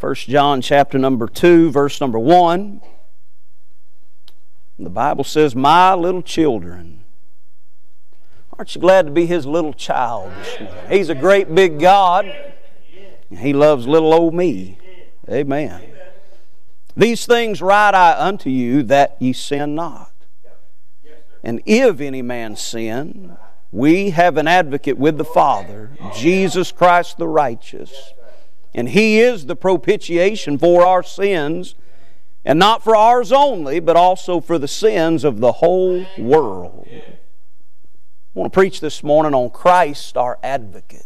1 John chapter number 2, verse number 1. The Bible says, My little children. Aren't you glad to be His little child? He's a great big God. And he loves little old me. Amen. These things write I unto you that ye sin not. And if any man sin, we have an advocate with the Father, Jesus Christ the righteous. And He is the propitiation for our sins, and not for ours only, but also for the sins of the whole world. I want to preach this morning on Christ our advocate.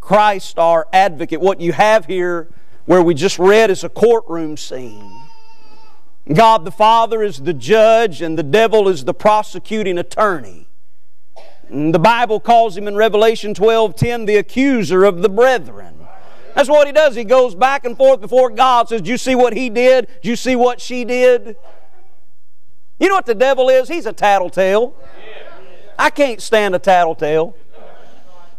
Christ our advocate. What you have here, where we just read, is a courtroom scene. God the Father is the judge, and the devil is the prosecuting attorney. And the Bible calls him in Revelation 12:10 the accuser of the brethren. That's what he does. He goes back and forth before God, says, Do you see what he did? Do you see what she did? You know what the devil is? He's a tattletale. I can't stand a tattletale.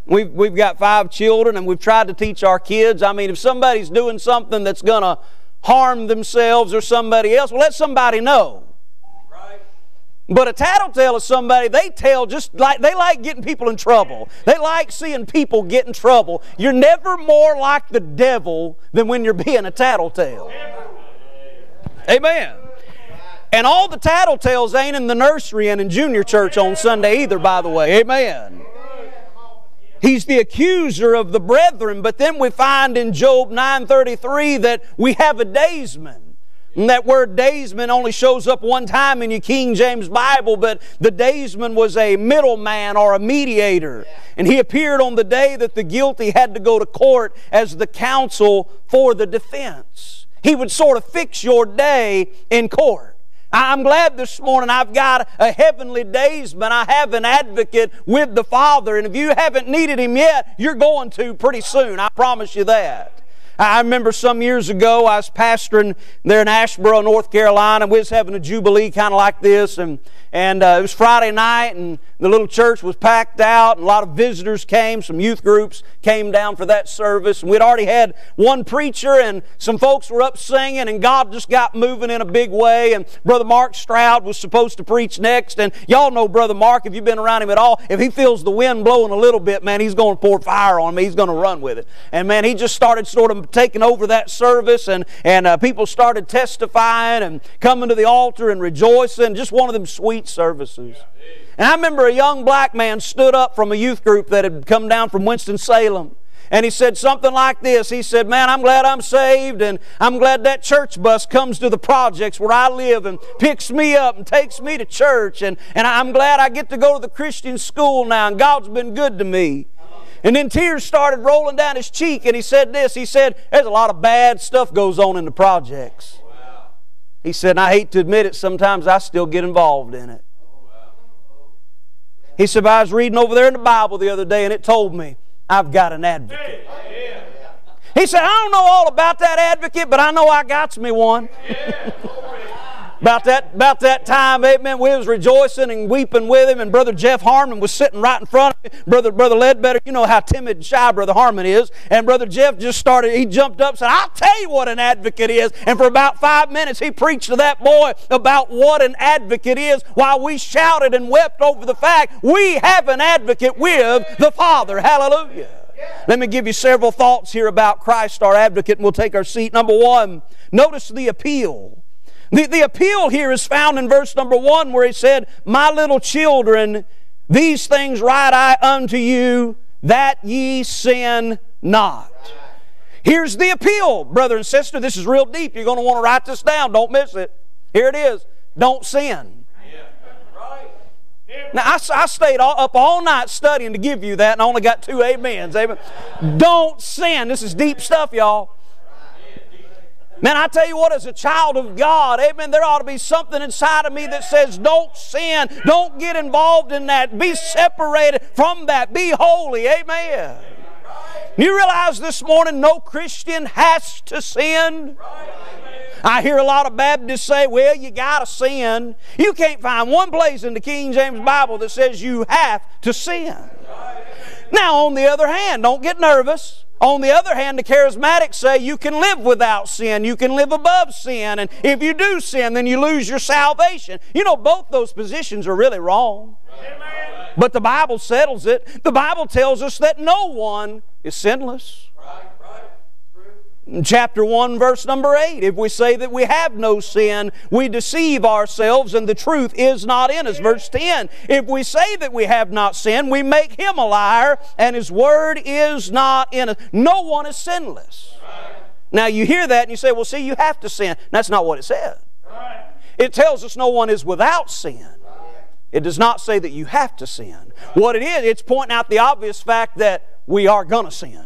We've, we've got five children and we've tried to teach our kids. I mean, if somebody's doing something that's going to harm themselves or somebody else, well, let somebody know. But a tattletale is somebody they tell just like they like getting people in trouble. They like seeing people get in trouble. You're never more like the devil than when you're being a tattletale. Amen. And all the tattletales ain't in the nursery and in junior church on Sunday either, by the way. Amen. He's the accuser of the brethren, but then we find in Job 9:33 that we have a daysman. And that word daysman only shows up one time in your King James Bible, but the daysman was a middleman or a mediator. And he appeared on the day that the guilty had to go to court as the counsel for the defense. He would sort of fix your day in court. I'm glad this morning I've got a heavenly daysman. I have an advocate with the Father. And if you haven't needed him yet, you're going to pretty soon. I promise you that. I remember some years ago I was pastoring there in Asheboro, North Carolina. We was having a jubilee kind of like this, and and uh, it was Friday night, and the little church was packed out, and a lot of visitors came. Some youth groups came down for that service, and we'd already had one preacher, and some folks were up singing, and God just got moving in a big way. And Brother Mark Stroud was supposed to preach next, and y'all know Brother Mark if you've been around him at all. If he feels the wind blowing a little bit, man, he's going to pour fire on me. He's going to run with it. And man, he just started sort of taking over that service, and and uh, people started testifying and coming to the altar and rejoicing. Just one of them sweet services. And I remember a young black man stood up from a youth group that had come down from Winston-Salem. And he said something like this. He said, Man, I'm glad I'm saved, and I'm glad that church bus comes to the projects where I live and picks me up and takes me to church. And, and I'm glad I get to go to the Christian school now, and God's been good to me. And then tears started rolling down his cheek, and he said this. He said, There's a lot of bad stuff goes on in the projects. He said, I hate to admit it, sometimes I still get involved in it. He said, I was reading over there in the Bible the other day and it told me, I've got an advocate. He said, I don't know all about that advocate, but I know I got me one. About that, about that time, amen, we was rejoicing and weeping with him, and Brother Jeff Harmon was sitting right in front of me. Brother, Brother Ledbetter, you know how timid and shy Brother Harmon is. And Brother Jeff just started, he jumped up and said, I'll tell you what an advocate is. And for about five minutes, he preached to that boy about what an advocate is while we shouted and wept over the fact we have an advocate with the Father. Hallelujah. Let me give you several thoughts here about Christ, our advocate, and we'll take our seat. Number one, notice the appeal. The, the appeal here is found in verse number one where he said, My little children, these things write I unto you that ye sin not. Here's the appeal, brother and sister. This is real deep. You're going to want to write this down. Don't miss it. Here it is. Don't sin. Now, I, I stayed all, up all night studying to give you that, and I only got two amens. Amen. Don't sin. This is deep stuff, y'all. Man, I tell you what, as a child of God, amen, there ought to be something inside of me that says, don't sin, don't get involved in that, be separated from that, be holy, amen. You realize this morning no Christian has to sin? I hear a lot of Baptists say, well, you got to sin. You can't find one place in the King James Bible that says you have to sin. Now, on the other hand, don't get nervous. On the other hand, the charismatics say you can live without sin, you can live above sin, and if you do sin, then you lose your salvation. You know, both those positions are really wrong. Amen. But the Bible settles it. The Bible tells us that no one is sinless. Right chapter 1, verse number 8. If we say that we have no sin, we deceive ourselves and the truth is not in us. Verse 10. If we say that we have not sinned, we make him a liar and his word is not in us. No one is sinless. Right. Now you hear that and you say, well, see, you have to sin. That's not what it says. Right. It tells us no one is without sin. It does not say that you have to sin. What it is, it's pointing out the obvious fact that we are going to sin.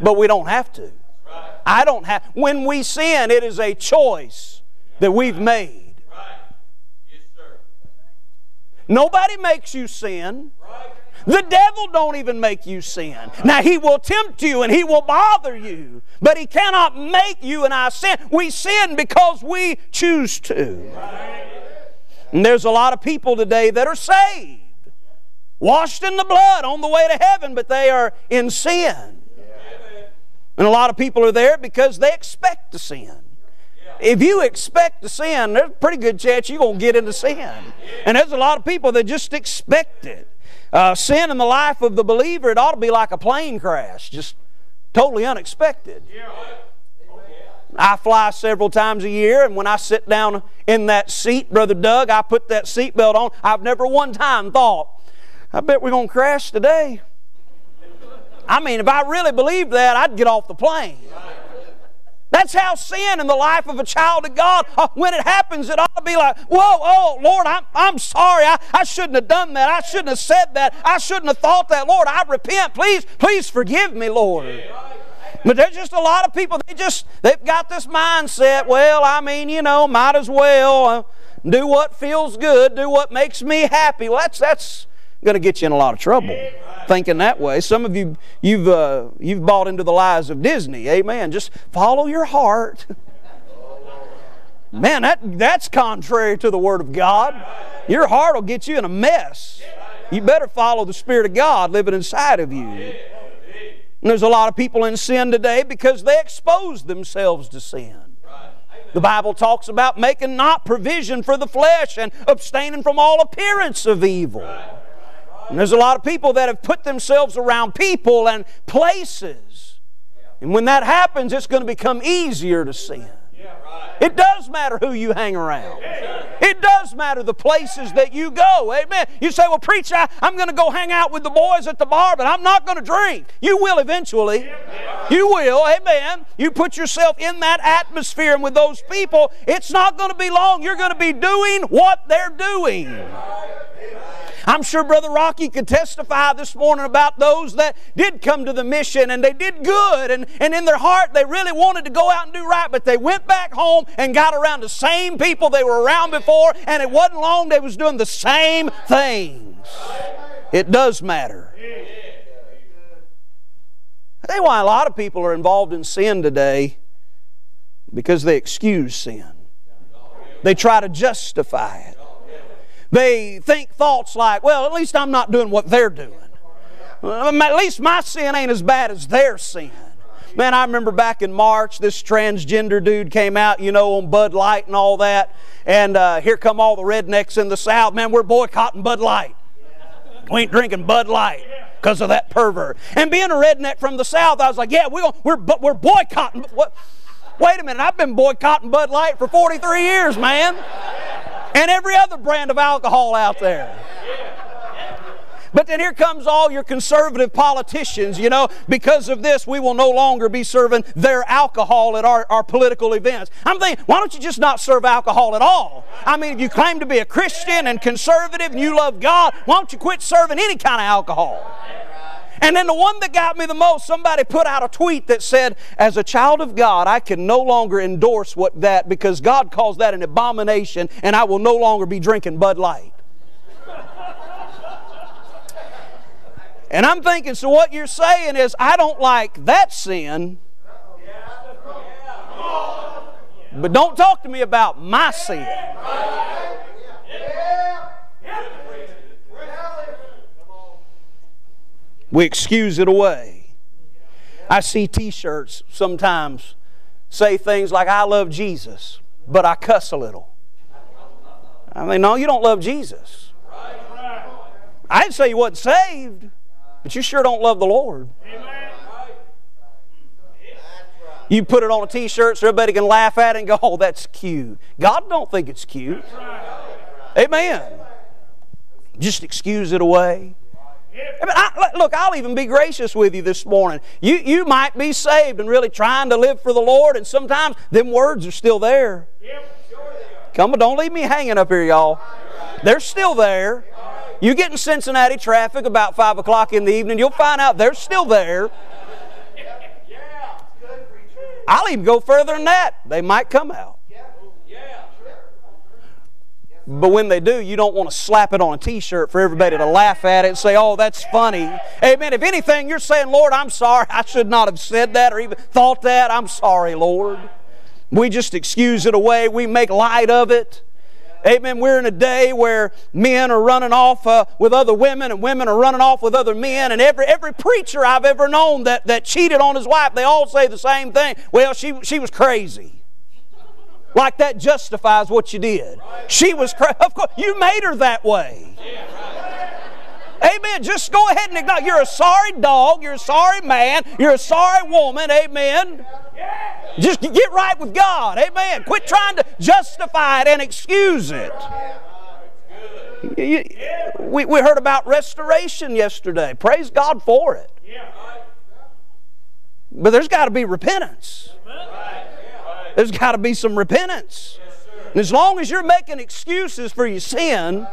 But we don't have to. I don't have, when we sin, it is a choice that we've made. Nobody makes you sin. The devil don't even make you sin. Now he will tempt you and he will bother you, but he cannot make you and I sin. We sin because we choose to. And there's a lot of people today that are saved, washed in the blood on the way to heaven, but they are in sin. And a lot of people are there because they expect to sin. If you expect to sin, there's a pretty good chance you're going to get into sin. And there's a lot of people that just expect it. Uh, sin in the life of the believer, it ought to be like a plane crash, just totally unexpected. I fly several times a year, and when I sit down in that seat, Brother Doug, I put that seatbelt on. I've never one time thought, I bet we're going to crash today. I mean, if I really believed that, I'd get off the plane. That's how sin in the life of a child of God, uh, when it happens, it ought to be like, whoa, oh, Lord, I'm, I'm sorry. I, I shouldn't have done that. I shouldn't have said that. I shouldn't have thought that. Lord, I repent. Please, please forgive me, Lord. But there's just a lot of people, they just, they've got this mindset, well, I mean, you know, might as well uh, do what feels good, do what makes me happy. Well, that's, that's going to get you in a lot of trouble thinking that way. Some of you, you've, uh, you've bought into the lies of Disney. Amen. Just follow your heart. Man, that, that's contrary to the Word of God. Your heart will get you in a mess. You better follow the Spirit of God living inside of you. And there's a lot of people in sin today because they expose themselves to sin. The Bible talks about making not provision for the flesh and abstaining from all appearance of evil. And there's a lot of people that have put themselves around people and places. And when that happens, it's going to become easier to sin. It does matter who you hang around. It does matter the places that you go. Amen. You say, well, preacher, I, am going to go hang out with the boys at the bar, but I'm not going to drink. You will eventually. You will. Amen. You put yourself in that atmosphere and with those people, it's not going to be long. You're going to be doing what they're doing. I'm sure Brother Rocky could testify this morning about those that did come to the mission and they did good and, and in their heart they really wanted to go out and do right, but they went back home and got around the same people they were around before, and it wasn't long they was doing the same things. It does matter. You why a lot of people are involved in sin today because they excuse sin. They try to justify it. They think thoughts like, well, at least I'm not doing what they're doing. At least my sin ain't as bad as their sin. Man, I remember back in March, this transgender dude came out, you know, on Bud Light and all that. And uh, here come all the rednecks in the South. Man, we're boycotting Bud Light. We ain't drinking Bud Light because of that pervert. And being a redneck from the South, I was like, yeah, we're, we're, we're boycotting. What? Wait a minute, I've been boycotting Bud Light for 43 years, man and every other brand of alcohol out there. But then here comes all your conservative politicians, you know, because of this, we will no longer be serving their alcohol at our, our political events. I'm thinking, why don't you just not serve alcohol at all? I mean, if you claim to be a Christian and conservative and you love God, why don't you quit serving any kind of alcohol? And then the one that got me the most, somebody put out a tweet that said, As a child of God, I can no longer endorse what that because God calls that an abomination and I will no longer be drinking Bud Light. And I'm thinking, so what you're saying is, I don't like that sin, but don't talk to me about my sin. We excuse it away. I see t shirts sometimes say things like, I love Jesus, but I cuss a little. I mean, no, you don't love Jesus. I didn't say you wasn't saved, but you sure don't love the Lord. You put it on a t-shirt so everybody can laugh at it and go, oh, that's cute. God don't think it's cute. Amen. Just excuse it away. I mean, I, look, I'll even be gracious with you this morning. You, you might be saved and really trying to live for the Lord, and sometimes them words are still there. Come on, don't leave me hanging up here, y'all. They're still there. You get in Cincinnati traffic about 5 o'clock in the evening, you'll find out they're still there. I'll even go further than that. They might come out. But when they do, you don't want to slap it on a t shirt for everybody to laugh at it and say, oh, that's funny. Amen. If anything, you're saying, Lord, I'm sorry. I should not have said that or even thought that. I'm sorry, Lord. We just excuse it away, we make light of it. Amen. We're in a day where men are running off uh, with other women and women are running off with other men. And every, every preacher I've ever known that, that cheated on his wife, they all say the same thing. Well, she, she was crazy. Like that justifies what you did. She was crazy. Of course, you made her that way. Amen. Just go ahead and acknowledge you're a sorry dog, you're a sorry man, you're a sorry woman. Amen. Just get right with God. Amen. Quit trying to justify it and excuse it. We, heard about restoration yesterday. Praise God for it. But there's got to be repentance. There's got to be some repentance. And as long as you're making excuses for your sin,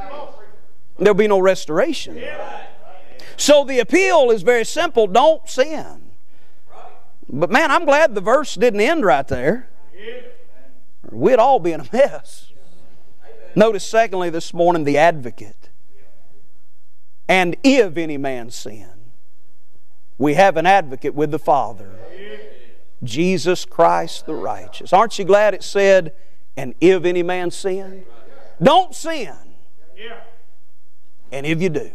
there'll be no restoration. So the appeal is very simple don't sin. But man, I'm glad the verse didn't end right there. We'd all be in a mess. Notice, secondly, this morning, the advocate. And if any man sin, we have an advocate with the Father, Jesus Christ the righteous. Aren't you glad it said, and if any man sin? Don't sin. And if you do,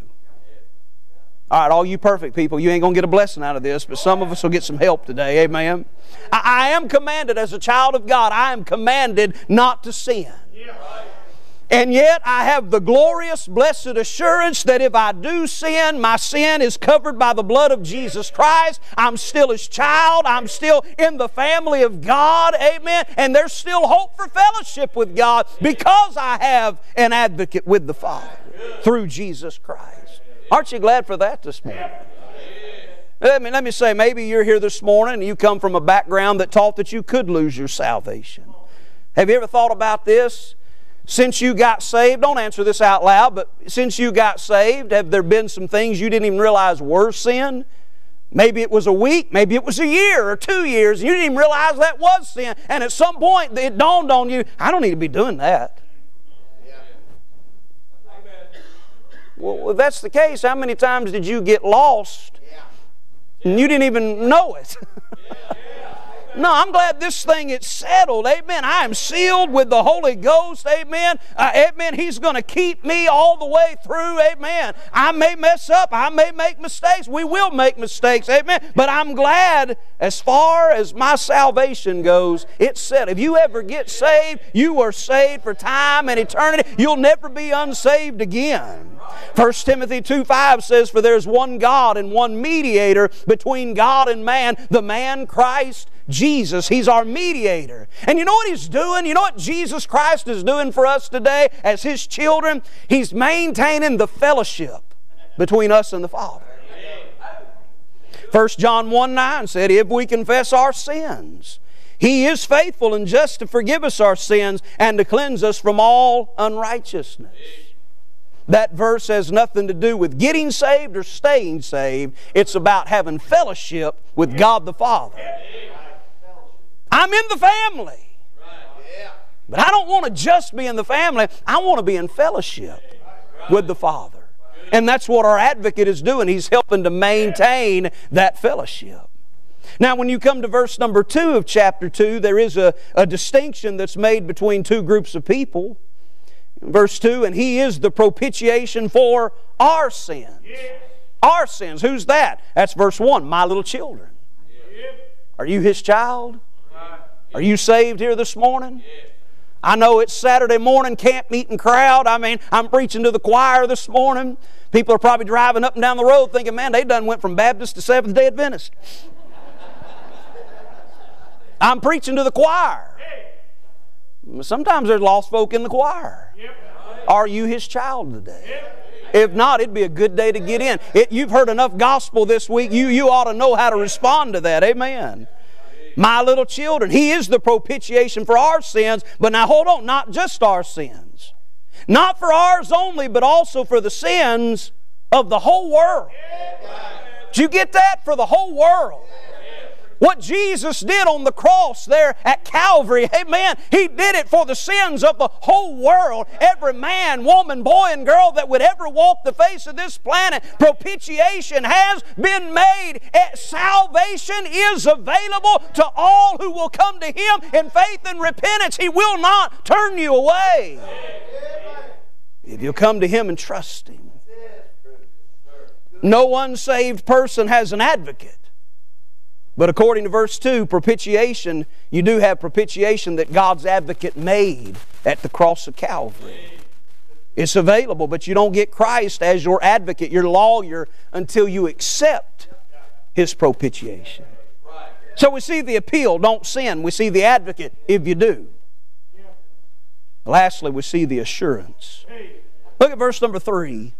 all right, all you perfect people, you ain't going to get a blessing out of this, but some of us will get some help today. Amen. I, I am commanded as a child of God, I am commanded not to sin. And yet I have the glorious, blessed assurance that if I do sin, my sin is covered by the blood of Jesus Christ. I'm still His child. I'm still in the family of God. Amen. And there's still hope for fellowship with God because I have an advocate with the Father through Jesus Christ. Aren't you glad for that this morning? Let me, let me say, maybe you're here this morning and you come from a background that taught that you could lose your salvation. Have you ever thought about this? Since you got saved, don't answer this out loud, but since you got saved, have there been some things you didn't even realize were sin? Maybe it was a week, maybe it was a year or two years, and you didn't even realize that was sin. And at some point, it dawned on you, I don't need to be doing that. Well, if that's the case, how many times did you get lost? And you didn't even know it? No, I'm glad this thing is settled. Amen. I am sealed with the Holy Ghost. Amen. Uh, amen. He's going to keep me all the way through. Amen. I may mess up. I may make mistakes. We will make mistakes. Amen. But I'm glad as far as my salvation goes, it's set. If you ever get saved, you are saved for time and eternity. You'll never be unsaved again. 1 Timothy 2 5 says, For there's one God and one mediator between God and man, the man Christ Jesus. He's our mediator. And you know what He's doing? You know what Jesus Christ is doing for us today as His children? He's maintaining the fellowship between us and the Father. 1 John 1 9 said, If we confess our sins, He is faithful and just to forgive us our sins and to cleanse us from all unrighteousness. That verse has nothing to do with getting saved or staying saved. It's about having fellowship with God the Father. I'm in the family. But I don't want to just be in the family, I want to be in fellowship with the Father. And that's what our advocate is doing. He's helping to maintain that fellowship. Now, when you come to verse number 2 of chapter 2, there is a, a distinction that's made between two groups of people. Verse 2 And He is the propitiation for our sins. Our sins. Who's that? That's verse 1 My little children. Are you His child? Are you saved here this morning? I know it's Saturday morning camp meeting crowd. I mean, I'm preaching to the choir this morning. People are probably driving up and down the road thinking, man, they done went from Baptist to Seventh day Adventist. I'm preaching to the choir. Sometimes there's lost folk in the choir. Are you his child today? If not, it'd be a good day to get in. It, you've heard enough gospel this week. You, you ought to know how to respond to that. Amen. My little children, He is the propitiation for our sins. But now hold on, not just our sins. Not for ours only, but also for the sins of the whole world. Did you get that? For the whole world. What Jesus did on the cross there at Calvary, amen, He did it for the sins of the whole world. Every man, woman, boy, and girl that would ever walk the face of this planet, propitiation has been made. Eh, salvation is available to all who will come to Him in faith and repentance. He will not turn you away. If you'll come to Him and trust Him. No unsaved person has an advocate. But according to verse 2, propitiation, you do have propitiation that God's advocate made at the cross of Calvary. It's available, but you don't get Christ as your advocate, your lawyer, until you accept His propitiation. So we see the appeal, don't sin. We see the advocate, if you do. Lastly, we see the assurance. Look at verse number 3.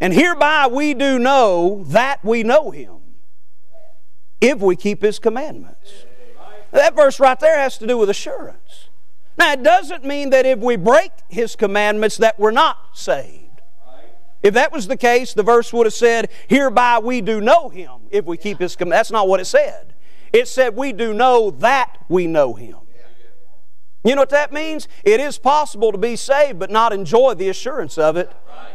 And hereby we do know that we know Him if we keep His commandments. That verse right there has to do with assurance. Now, it doesn't mean that if we break His commandments that we're not saved. If that was the case, the verse would have said, Hereby we do know Him if we keep His commandments. That's not what it said. It said, We do know that we know Him. You know what that means? It is possible to be saved but not enjoy the assurance of it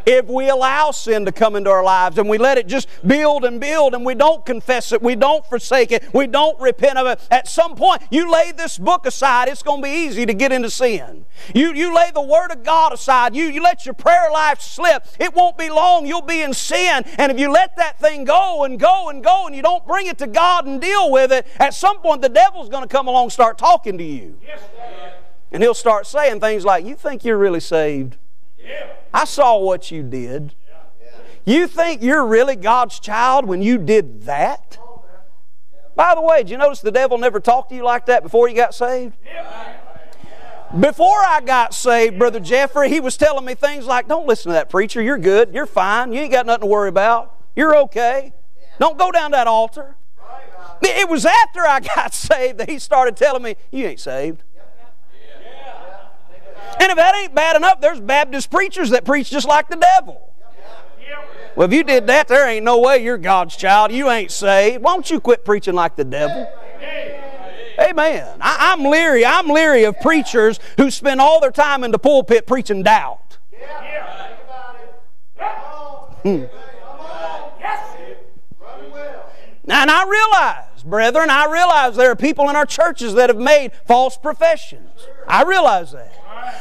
if we allow sin to come into our lives and we let it just build and build and we don't confess it, we don't forsake it, we don't repent of it. At some point, you lay this book aside, it's going to be easy to get into sin. You, you lay the Word of God aside, you, you let your prayer life slip, it won't be long, you'll be in sin. And if you let that thing go and go and go and you don't bring it to God and deal with it, at some point the devil's going to come along and start talking to you. Yes, and he'll start saying things like, You think you're really saved? I saw what you did. You think you're really God's child when you did that? By the way, did you notice the devil never talked to you like that before you got saved? Before I got saved, Brother Jeffrey, he was telling me things like, Don't listen to that preacher. You're good. You're fine. You ain't got nothing to worry about. You're okay. Don't go down that altar. It was after I got saved that he started telling me, You ain't saved. And if that ain't bad enough, there's Baptist preachers that preach just like the devil. Well, if you did that, there ain't no way you're God's child. You ain't saved. Why don't you quit preaching like the devil? Amen. I, am leery. I'm leery of preachers who spend all their time in the pulpit preaching doubt. Hmm. And I realize, brethren, I realize there are people in our churches that have made false professions. I realize that.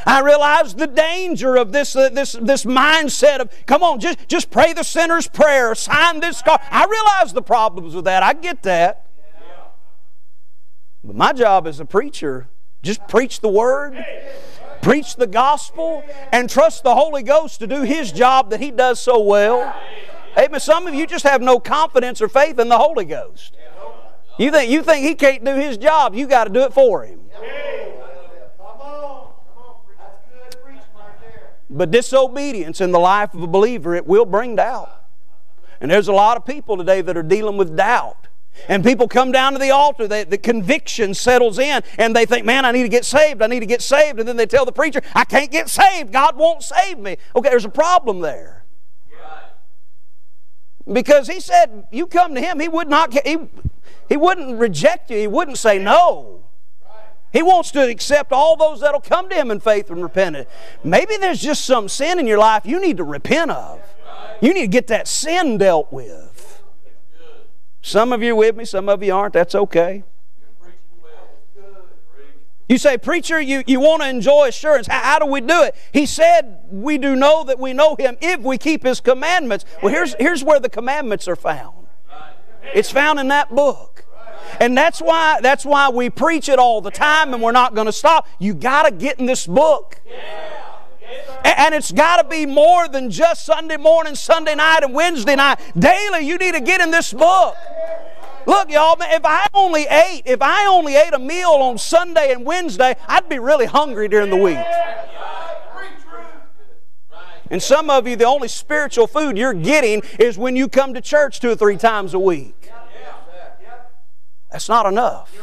I realize the danger of this, uh, this, this mindset of, come on, just, just pray the sinner's prayer, sign this card. I realize the problems with that. I get that. But my job as a preacher, just preach the word, preach the gospel, and trust the Holy Ghost to do His job that He does so well. Amen. Some of you just have no confidence or faith in the Holy Ghost. You think, you think He can't do His job, you got to do it for Him. But disobedience in the life of a believer, it will bring doubt. And there's a lot of people today that are dealing with doubt. And people come down to the altar, they, the conviction settles in, and they think, man, I need to get saved, I need to get saved. And then they tell the preacher, I can't get saved, God won't save me. Okay, there's a problem there. Because he said, you come to him, he would not, he, he wouldn't reject you, he wouldn't say no. He wants to accept all those that'll come to Him in faith and repent. Maybe there's just some sin in your life you need to repent of. You need to get that sin dealt with. Some of you with me, some of you aren't. That's okay. You say, Preacher, you, you want to enjoy assurance. How, how, do we do it? He said, We do know that we know Him if we keep His commandments. Well, here's, here's where the commandments are found it's found in that book. And that's why that's why we preach it all the time and we're not going to stop. You got to get in this book. And it's got to be more than just Sunday morning, Sunday night, and Wednesday night. Daily, you need to get in this book. Look, y'all, if I only ate, if I only ate a meal on Sunday and Wednesday, I'd be really hungry during the week. And some of you, the only spiritual food you're getting is when you come to church two or three times a week. That's not enough.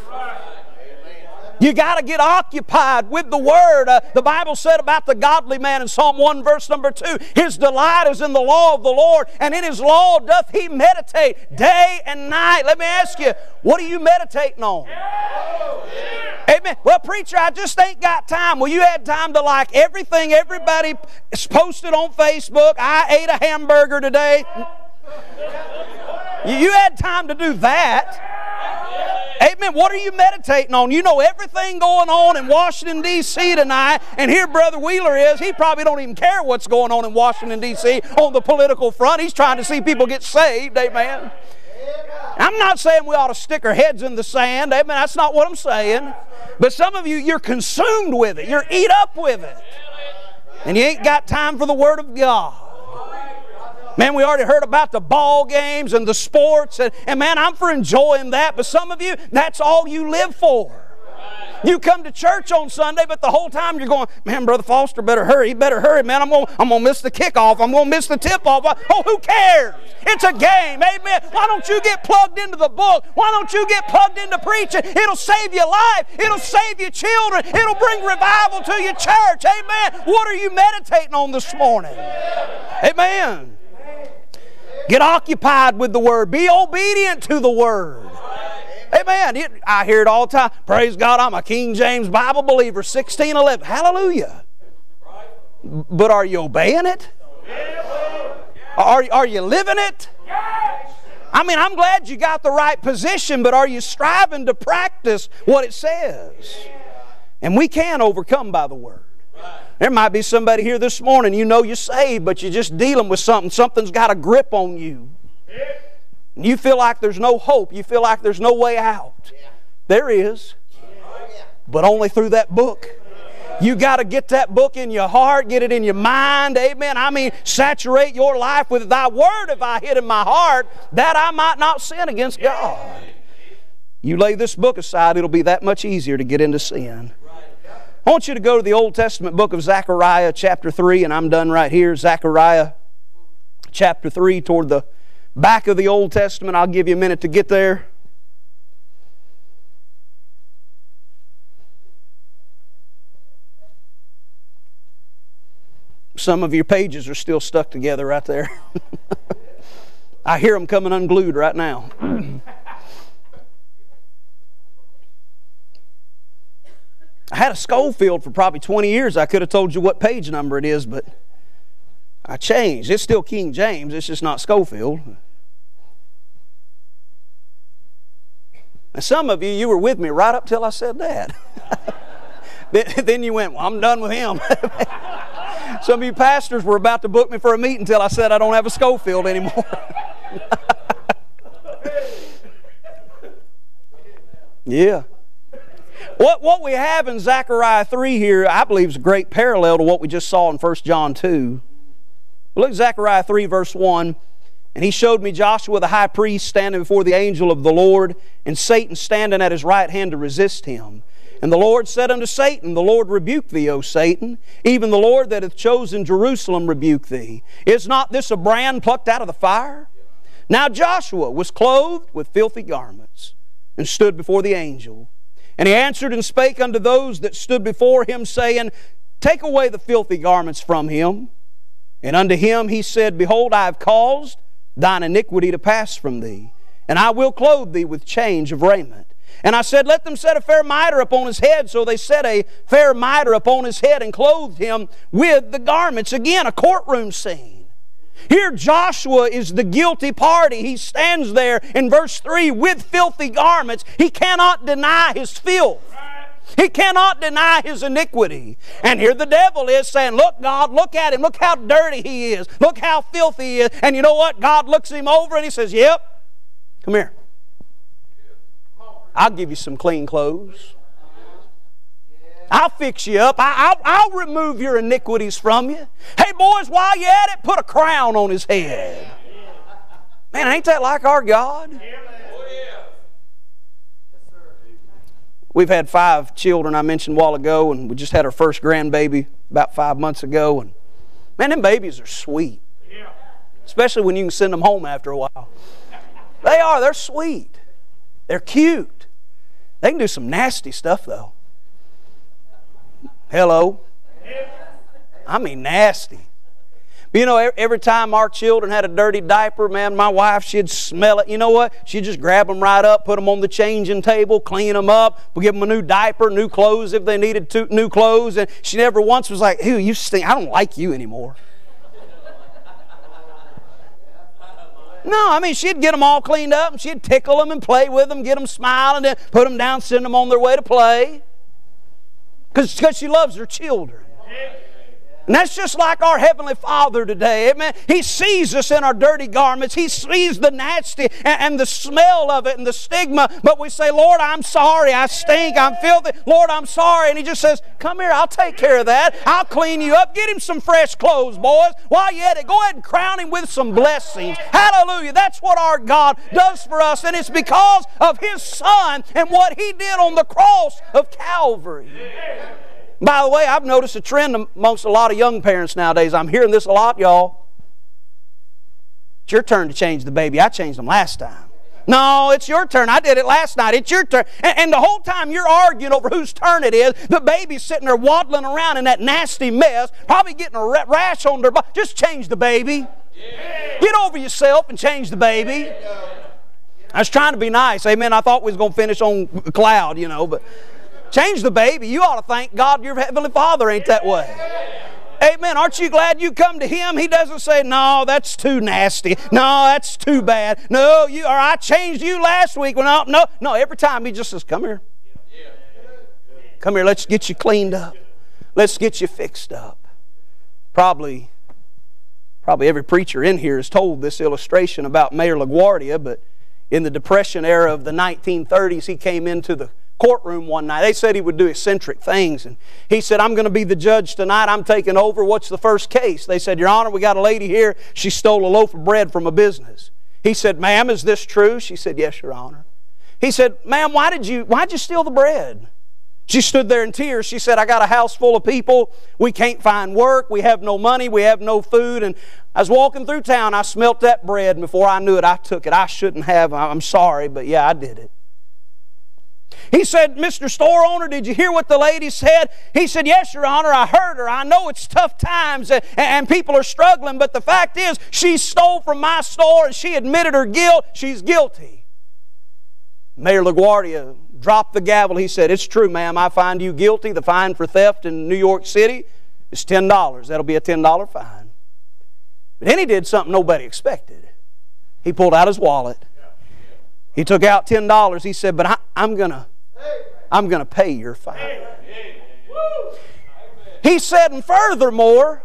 You got to get occupied with the Word. Uh, the Bible said about the godly man in Psalm 1, verse number 2 His delight is in the law of the Lord, and in His law doth he meditate day and night. Let me ask you, what are you meditating on? Amen. Well, preacher, I just ain't got time. Well, you had time to like everything everybody posted on Facebook. I ate a hamburger today. You had time to do that. Amen. What are you meditating on? You know everything going on in Washington, D.C. tonight, and here Brother Wheeler is. He probably don't even care what's going on in Washington, D.C. on the political front. He's trying to see people get saved. Amen. I'm not saying we ought to stick our heads in the sand. Amen. That's not what I'm saying. But some of you, you're consumed with it. You're eat up with it. And you ain't got time for the Word of God. Man, we already heard about the ball games and the sports, and, and man, I'm for enjoying that. But some of you, that's all you live for. You come to church on Sunday, but the whole time you're going, man, Brother Foster better hurry. He better hurry, man. I'm going to I'm gonna miss the kickoff. I'm going to miss the tip off. Oh, who cares? It's a game. Amen. Why don't you get plugged into the book? Why don't you get plugged into preaching? It'll save your life. It'll save your children. It'll bring revival to your church. Amen. What are you meditating on this morning? Amen. Get occupied with the Word. Be obedient to the Word. Amen. I hear it all the time. Praise God, I'm a King James Bible believer. 1611. Hallelujah. But are you obeying it? Are, are you living it? I mean, I'm glad you got the right position, but are you striving to practice what it says? And we can overcome by the Word. There might be somebody here this morning, you know you're saved, but you're just dealing with something. Something's got a grip on you. You feel like there's no hope. You feel like there's no way out. There is. But only through that book. You got to get that book in your heart, get it in your mind. Amen. I mean, saturate your life with thy word if I hid in my heart, that I might not sin against God. You lay this book aside, it'll be that much easier to get into sin. I want you to go to the Old Testament book of Zechariah, chapter 3, and I'm done right here. Zechariah, chapter 3, toward the back of the Old Testament. I'll give you a minute to get there. Some of your pages are still stuck together right there. I hear them coming unglued right now. I had a Scofield for probably 20 years. I could have told you what page number it is, but I changed. It's still King James, it's just not Scofield. And some of you, you were with me right up till I said that. then you went, well, I'm done with him. some of you pastors were about to book me for a meeting until I said I don't have a Scofield anymore. yeah. What, what we have in Zechariah 3 here, I believe, is a great parallel to what we just saw in 1 John 2. Look at Zechariah 3, verse 1. And he showed me Joshua the high priest standing before the angel of the Lord, and Satan standing at his right hand to resist him. And the Lord said unto Satan, The Lord rebuke thee, O Satan. Even the Lord that hath chosen Jerusalem rebuke thee. Is not this a brand plucked out of the fire? Now Joshua was clothed with filthy garments, and stood before the angel. And he answered and spake unto those that stood before him, saying, Take away the filthy garments from him. And unto him he said, Behold, I have caused thine iniquity to pass from thee, and I will clothe thee with change of raiment. And I said, Let them set a fair mitre upon his head. So they set a fair mitre upon his head and clothed him with the garments. Again, a courtroom scene. Here, Joshua is the guilty party. He stands there in verse 3 with filthy garments. He cannot deny his filth. He cannot deny his iniquity. And here the devil is saying, Look, God, look at him. Look how dirty he is. Look how filthy he is. And you know what? God looks him over and he says, Yep, come here. I'll give you some clean clothes. I'll fix you up. I, will I'll remove your iniquities from you. Hey, boys, while you're at it, put a crown on his head. Man, ain't that like our God? We've had five children, I mentioned a while ago, and we just had our first grandbaby about five months ago. And man, them babies are sweet. Especially when you can send them home after a while. They are, they're sweet. They're cute. They can do some nasty stuff, though. Hello. I mean, nasty. But you know, every time our children had a dirty diaper, man, my wife, she'd smell it. You know what? She'd just grab them right up, put them on the changing table, clean them up, give them a new diaper, new clothes if they needed to, new clothes. And she never once was like, ew, you stink. I don't like you anymore. No, I mean, she'd get them all cleaned up and she'd tickle them and play with them, get them smiling, and put them down, send them on their way to play because she loves her children. And that's just like our Heavenly Father today. Amen. He sees us in our dirty garments. He sees the nasty and, and, the smell of it and the stigma. But we say, Lord, I'm sorry. I stink. I'm filthy. Lord, I'm sorry. And He just says, Come here. I'll take care of that. I'll clean you up. Get him some fresh clothes, boys. While you're at it, go ahead and crown him with some blessings. Hallelujah. That's what our God does for us. And it's because of His Son and what He did on the cross of Calvary. By the way, I've noticed a trend amongst a lot of young parents nowadays. I'm hearing this a lot, y'all. It's your turn to change the baby. I changed them last time. No, it's your turn. I did it last night. It's your turn. And, and, the whole time you're arguing over whose turn it is, the baby's sitting there waddling around in that nasty mess, probably getting a rash on their body. Just change the baby. Yeah. Get over yourself and change the baby. I was trying to be nice. Amen. I thought we was going to finish on cloud, you know, but Change the baby. You ought to thank God your Heavenly Father ain't that way. Amen. Aren't you glad you come to Him? He doesn't say, No, that's too nasty. No, that's too bad. No, you or I changed you last week. Well, no, no, no. Every time He just says, Come here. Come here, let's get you cleaned up. Let's get you fixed up. Probably, probably every preacher in here has told this illustration about Mayor LaGuardia, but in the Depression era of the 1930s, he came into the courtroom one night. They said he would do eccentric things. And he said, I'm going to be the judge tonight. I'm taking over. What's the first case? They said, Your Honor, we got a lady here. She stole a loaf of bread from a business. He said, Ma'am, is this true? She said, Yes, Your Honor. He said, Ma'am, why did you why'd you steal the bread? She stood there in tears. She said, I got a house full of people. We can't find work. We have no money. We have no food. And I was walking through town. I smelt that bread. And before I knew it, I took it. I shouldn't have. I'm sorry, but yeah, I did it. He said, Mr. Store Owner, did you hear what the lady said? He said, Yes, Your Honor, I heard her. I know it's tough times eh, and, and people are struggling, but the fact is, she stole from my store and she admitted her guilt. She's guilty. Mayor LaGuardia dropped the gavel. He said, It's true, ma'am. I find you guilty. The fine for theft in New York City is $10. That'll be a $10 fine. But then he did something nobody expected. He pulled out his wallet. He took out $10. He said, But I, I'm going to I'm going to pay your fine. He said, and furthermore,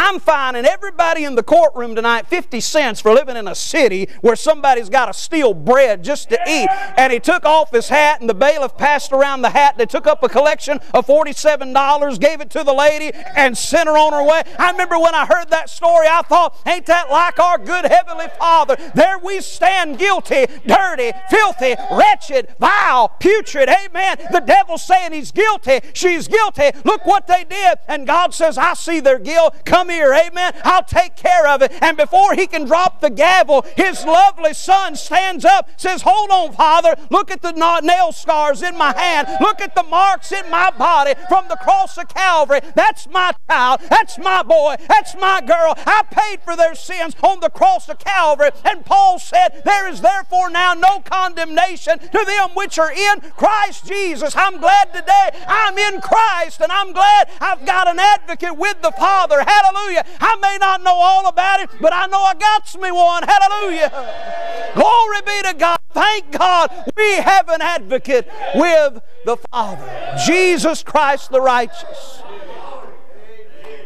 I'm fining everybody in the courtroom tonight 50 cents for living in a city where somebody's got to steal bread just to eat. And he took off his hat, and the bailiff passed around the hat. They took up a collection of $47, gave it to the lady, and sent her on her way. I remember when I heard that story, I thought, ain't that like our good Heavenly Father? There we stand guilty, dirty, filthy, wretched, vile, putrid. Amen. The devil's saying he's guilty. She's guilty. Look what they did. And God says, I see their guilt. Come Come here, amen. I'll take care of it. And before he can drop the gavel, his lovely son stands up, says, Hold on, Father. Look at the nail scars in my hand. Look at the marks in my body from the cross of Calvary. That's my child. That's my boy. That's my girl. I paid for their sins on the cross of Calvary. And Paul said, There is therefore now no condemnation to them which are in Christ Jesus. I'm glad today I'm in Christ, and I'm glad I've got an advocate with the Father. Hallelujah. Hallelujah. I may not know all about it, but I know I got me one. Hallelujah. Glory be to God. Thank God we have an advocate with the Father, Jesus Christ the righteous.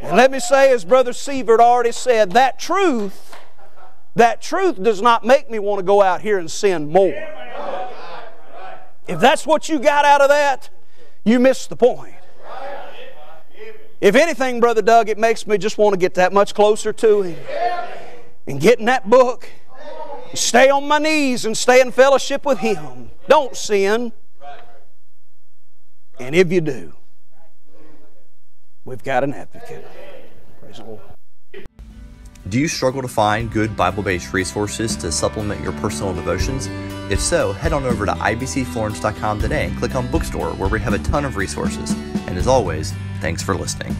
And let me say, as Brother Sievert already said, that truth, that truth does not make me want to go out here and sin more. If that's what you got out of that, you missed the point. If anything, Brother Doug, it makes me just want to get that much closer to Him and get in that book, stay on my knees and stay in fellowship with Him. Don't sin. And if you do, we've got an advocate. Praise the Lord. Do you struggle to find good Bible based resources to supplement your personal devotions? If so, head on over to ibcflorence.com today and click on Bookstore, where we have a ton of resources. And as always, thanks for listening.